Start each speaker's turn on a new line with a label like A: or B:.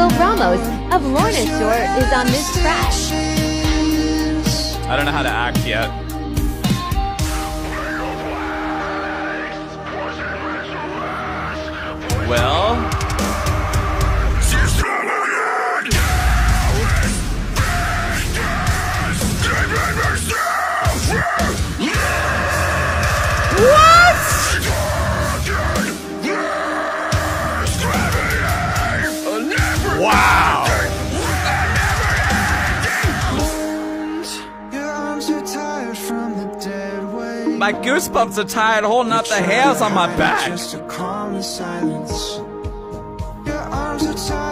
A: Will Ramos of Lorna Shore is on this track.
B: I don't know how to act yet. Well, wow. My goosebumps are tired holding out the hairs on my back.
C: Just to calm the silence. Your arms are tired